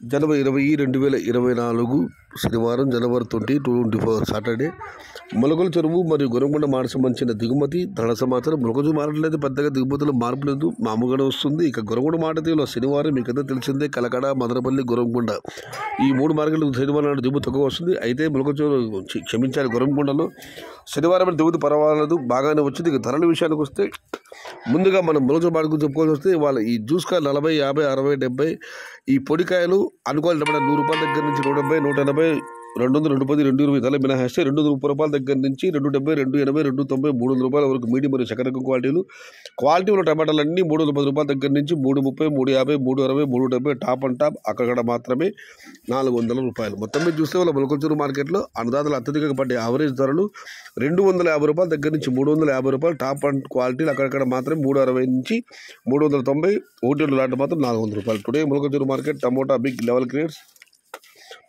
జనవరి ఇరవై రెండు వేల ఇరవై నాలుగు శనివారం January twenty twenty four Saturday. Molakala Cheruvu మరియు గురంగొండ మాట సంబంధించిన దిగుమతి ధర సమాచారం మొలకలు మారట్లేదు పెద్దగా దిగుమతులు మార్పు లేదు మామూలుగానే వస్తుంది. ఇక గొరకొండ మాట శనివారం మీకు అంతా తెలిసిందే కలకడ మదనపల్లి గురంగొండ. ఈ మూడు మార్కెట్లు శనివారం నాడు దిగుమతి తక్కువ వస్తుంది. అయితే మొలక చెరువు క్షమించాలి గురంగొండలో. శనివారం దిగుమతి పర్వాలేదు బాగానే వచ్చింది. ఇక ధరల విషయానికి వస్తే ముందుగా మనం మొలక మార్కెట్ గురించి చెప్పుకోవాల్సి వస్తే వాళ్ళ ఈ జ్యూస్ నలభై యాభై అరవై డెబ్బై ఈ పొడికాయలు అనుకోవాలి నూరు రూపాయల దగ్గర నుంచి నూట డెబ్బై నూట ఎనభై రెండు వందల రెండు పది రెండు ఇరవై తల మినహాయిస్తే రెండు వందల ముప్పై రూపాయల దగ్గర నుంచి రెండు డెబ్బై రెండు ఎనభై రెండు తొంభై మూడు వందల రూపాయల వరకు మీడియం మరియు చక్కెర క్వాలిటీలు. క్వాలిటీ ఉన్న టమాటాలు అన్నీ మూడు వందల పది రూపాయల దగ్గర నుంచి మూడు ముప్పై మూడు యాభై మూడు అరవై మూడు డెబ్బై టాప్ అండ్ టాప్ అక్కడ మాత్రమే నాలుగు వందల రూపాయలు. మొత్తం మీద చూస్తే వాళ్ళ మొలకొంచూరు మార్కెట్లో అన్నదాతలు అత్యధికంగా పడ్డే యావరేజ్ ధరలు రెండు వందల యాభై రూపాయల దగ్గర నుంచి మూడు వందల యాభై రూపాయలు టాప్ అండ్ క్వాలిటీలు అక్కడక్కడ మాత్రమే మూడు అరవై నుంచి మూడు వందల తొంభై ఒకటి లాంటి మాత్రం నాలుగు వందల రూపాయలు. Today మొలకొంచూరు market tomato big level grades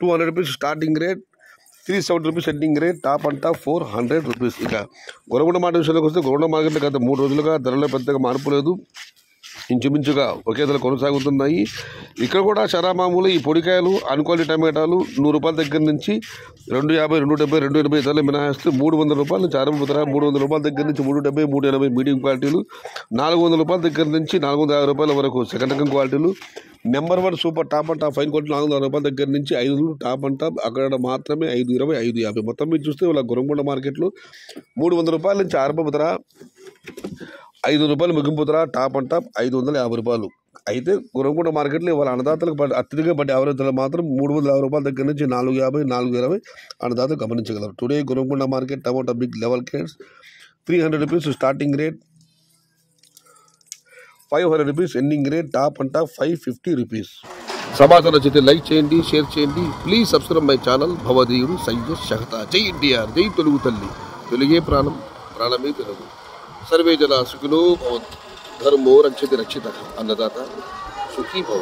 two hundred rupees starting rate three seventy rupees ending rate top and top four hundred rupees ఇక గొరగొండ మార్కెట్ విషయంలోకి వస్తే గొరగొండ మార్కెట్లో గత మూడు రోజులుగా ధరలో పెద్దగా మార్పు లేదు. ఇంచుమించుగా ఒకే ధర కొనసాగుతున్నాయి. ఇక్కడ కూడా చరామామూలు ఈ పొడికాయలు అన్క్వాలిటీ టమాటాలు నూరు రూపాయల దగ్గర నుంచి రెండు యాభై రెండు డెబ్బై రెండు ఎనభై ధరలు మినహాయిస్తే మూడు వందల రూపాయల నుంచి ఆరంభ ధర మూడు వందల రూపాయల దగ్గర నుంచి మూడు డెబ్బై మూడు ఎనభై మీడియం క్వాలిటీలు నాలుగు వందల రూపాయల దగ్గర నుంచి నాలుగు వందల యాభై రూపాయల వరకు సెకండ్ రకం క్వాలిటీలు. Number one super top and top fine quality నాలుగు వందల రూపాయల దగ్గర నుంచి ఐదు టాప్ అండ్ టాప్. అక్కడ మాత్రమే ఐదు ఇరవై ఐదు యాభై. మొత్తం మీరు చూస్తే వాళ్ళ గురంగొండ మార్కెట్లో మూడు వందల రూపాయల నుంచి ఆరంభ ధర ఐదు రూపాయలు ముగింపు ధర టాప్ అండ్ టాప్ ఐదు వందల యాభై రూపాయలు. అయితే గురంగొండ మార్కెట్లో ఇవాళ అన్నదాతలకు అత్యధిక పడ్డ యావరేజ్ ధర మాత్రం మూడు వందల యాభై రూపాయల దగ్గర నుంచి నాలుగు యాభై నాలుగు ఇరవై అన్నదాతలు గమనించగలరు. Today Gurramkonda market tomato big level crates three hundred rupees starting rate five hundred rupees ending rate top and top five fifty rupees సమాచారం నచ్చితే లైక్ చేయండి షేర్ చేయండి. ప్లీజ్ సబ్స్క్రైబ్ మై ఛానల్ భవదీయుడు సయ్యద్ షహతా జై ఇండియా జై తెలుగు తల్లి తెలుగే ప్రాణం ప్రాణమే తెలుగు सर्वे जना सुखिनो धर्मो रक्षति रक्षितः। अन्नदाता सुखी भव।